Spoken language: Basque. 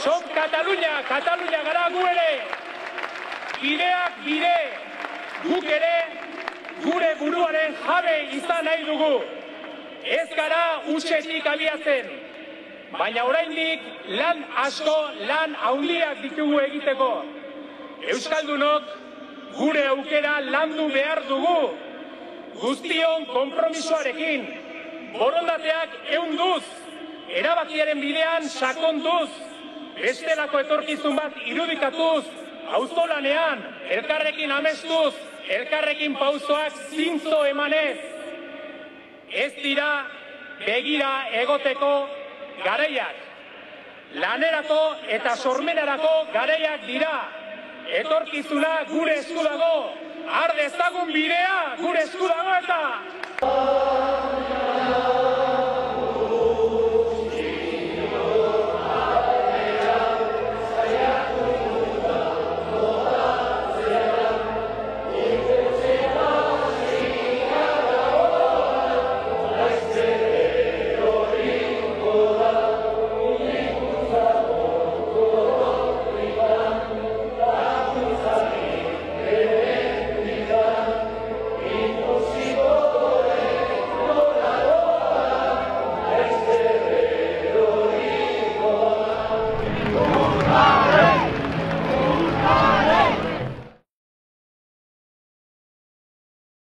Katalunia, Katalunia gara gu ere. Bideak bide, guk ere gure buruaren jabe izan nahi dugu. Ez gara utxetik abiatzen, baina oraindik lan asko, lan handiak ditugu egiteko. Euskaldunok gure aukera landu behar dugu, guztion konpromisoarekin, borondateak eunduz, erabakiaren bidean sakonduz, bestelako etorkizun bat irudikatuz, auzolanean, elkarrekin amestuz, elkarrekin pauzoak zintzo emanez. Ez dira begira egoteko garaiak. Lanerako eta sormenarako garaiak dira. Etorkizuna gure esku dago. Har dezagun bidea gure esku dago eta...